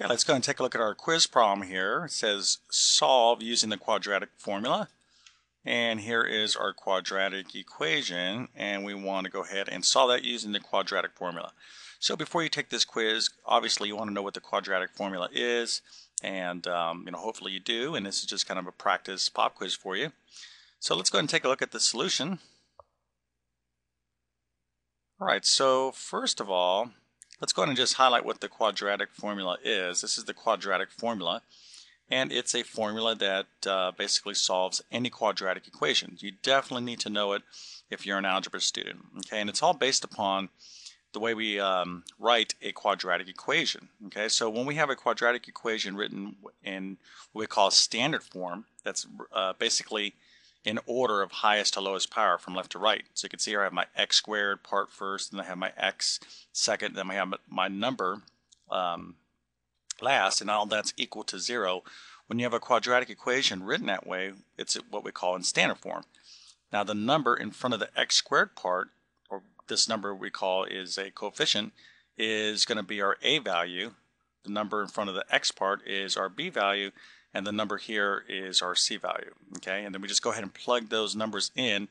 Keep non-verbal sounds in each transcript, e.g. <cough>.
Okay, let's go and take a look at our quiz problem here. It says solve using the quadratic formula. And here is our quadratic equation, and we want to go ahead and solve that using the quadratic formula. So before you take this quiz, obviously you want to know what the quadratic formula is, and um, you know hopefully you do, and this is just kind of a practice pop quiz for you. So let's go ahead and take a look at the solution. All right, so first of all, let's go ahead and just highlight what the quadratic formula is. This is the quadratic formula and it's a formula that uh, basically solves any quadratic equation. You definitely need to know it if you're an algebra student. Okay, and it's all based upon the way we um, write a quadratic equation. Okay, so when we have a quadratic equation written in what we call standard form, that's uh, basically in order of highest to lowest power from left to right. So you can see here I have my x squared part first, then I have my x second, then I have my number um, last, and all that's equal to zero. When you have a quadratic equation written that way, it's what we call in standard form. Now the number in front of the x squared part, or this number we call is a coefficient, is going to be our a value. The number in front of the x part is our b value, and the number here is our c value. Okay, and then we just go ahead and plug those numbers in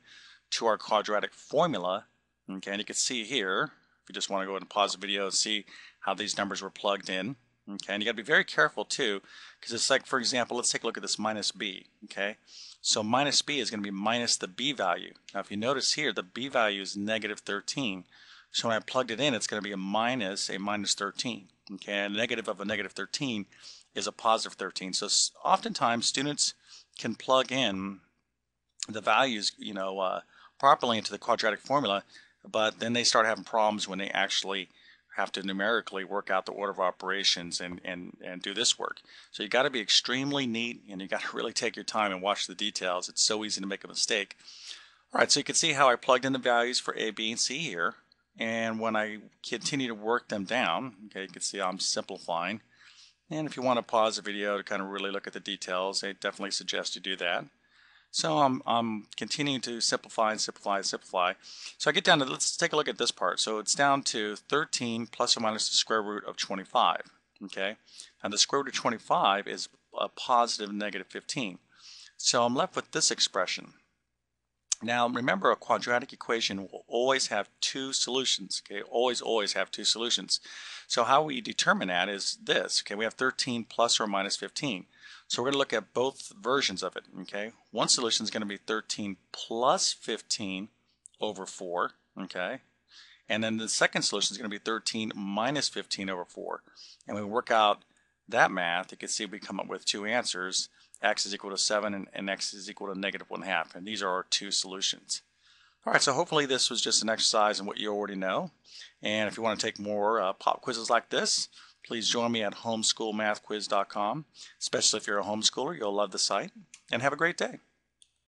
to our quadratic formula. Okay, and you can see here, if you just want to go ahead and pause the video and see how these numbers were plugged in. Okay, and you got to be very careful too, because it's like, for example, let's take a look at this minus b. Okay, so minus b is going to be minus the b value. Now, if you notice here, the b value is negative 13. So when I plugged it in, it's going to be a minus a minus 13. Okay, a negative of a negative 13 is a positive 13. So oftentimes students can plug in the values, you know, uh, properly into the quadratic formula, but then they start having problems when they actually have to numerically work out the order of operations and, and, and do this work. So you've got to be extremely neat and you've got to <laughs> really take your time and watch the details. It's so easy to make a mistake. All right, so you can see how I plugged in the values for A, B, and C here. And when I continue to work them down, okay, you can see I'm simplifying. And if you want to pause the video to kind of really look at the details, I definitely suggest you do that. So I'm, I'm continuing to simplify and simplify and simplify. So I get down to, let's take a look at this part. So it's down to 13 plus or minus the square root of 25. Okay, and the square root of 25 is a positive negative 15. So I'm left with this expression. Now remember a quadratic equation will always have two solutions. Okay, always, always have two solutions. So how we determine that is this. Okay, we have 13 plus or minus 15. So we're going to look at both versions of it. Okay, one solution is going to be 13 plus 15 over 4. Okay, and then the second solution is going to be 13 minus 15 over 4. And we work out that math, you can see we come up with two answers. x is equal to 7 and, and x is equal to negative 1 half. And these are our two solutions. All right, so hopefully this was just an exercise in what you already know. And if you want to take more uh, pop quizzes like this, Please join me at homeschoolmathquiz.com. Especially if you're a homeschooler, you'll love the site. And have a great day.